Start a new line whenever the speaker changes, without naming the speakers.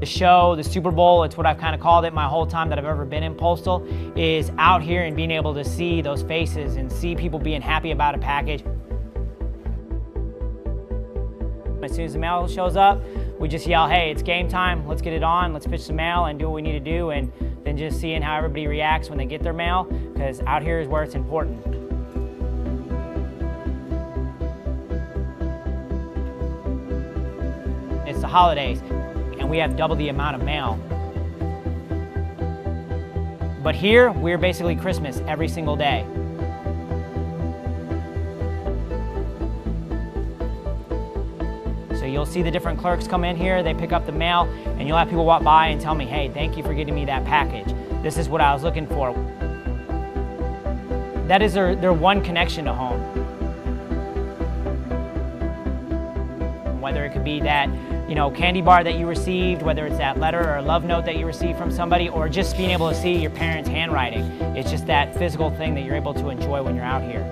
The show, the Super Bowl, it's what I've kind of called it my whole time that I've ever been in Postal, is out here and being able to see those faces and see people being happy about a package. As soon as the mail shows up, we just yell, hey, it's game time, let's get it on, let's pitch the mail and do what we need to do, and then just seeing how everybody reacts when they get their mail, because out here is where it's important. It's the holidays, we have double the amount of mail. But here, we're basically Christmas every single day. So you'll see the different clerks come in here, they pick up the mail, and you'll have people walk by and tell me, hey, thank you for getting me that package. This is what I was looking for. That is their, their one connection to home. Whether it could be that, you know, candy bar that you received, whether it's that letter or a love note that you received from somebody, or just being able to see your parents' handwriting. It's just that physical thing that you're able to enjoy when you're out here.